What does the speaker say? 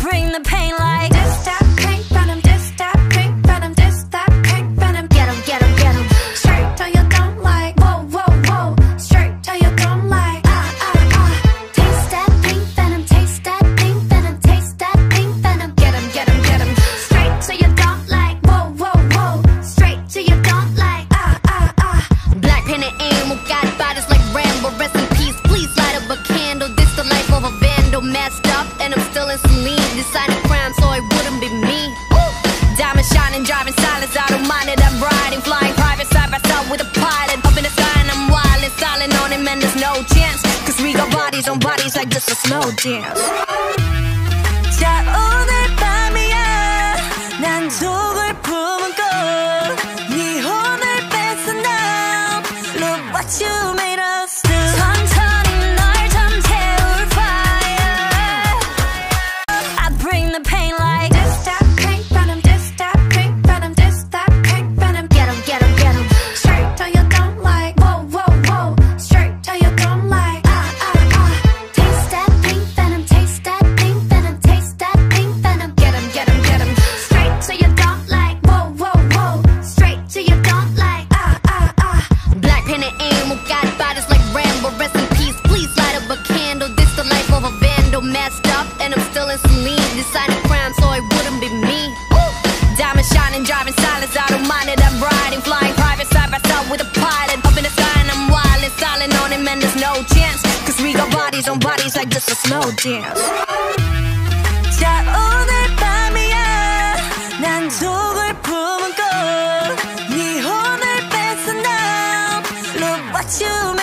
bring the pain like this, that, pink venom, this, that, pink venom, this, that, pink venom. Get 'em, get 'em, get 'em. Straight till you don't like. Whoa, whoa, whoa. Straight till you don't like. Ah, ah, ah. Taste that pink venom, taste that pink venom, taste that pink venom. Get 'em, get 'em, get 'em. Straight till you don't like. Whoa, whoa, whoa. Straight till you don't like. Ah, ah, ah. Black pen and ammo, got I'm still in saline. Decided crime, so it wouldn't be me. Woo! Diamond shining, driving silence. I don't mind it. I'm riding, flying private side by side with a pilot. Up in the sky and I'm wild and silent on him, and there's no chance. Cause we got bodies on bodies like just a slow dance. 자 오늘 밤이야 난 속을 품은 꽃네 혼을 뺏어 now Look what you Pen and ammo, got bodies like Rambo. Rest in peace, please light up a candle. This the life of a vandal, messed up, and I'm still in saline. Decided crime, so it wouldn't be me. Woo! Diamond shining, driving silence. I don't mind it. I'm riding, flying private side by side with a pilot. Up in the sky and I'm wild and silent on him, and there's no chance. Cause we got bodies on bodies like this a slow dance. what you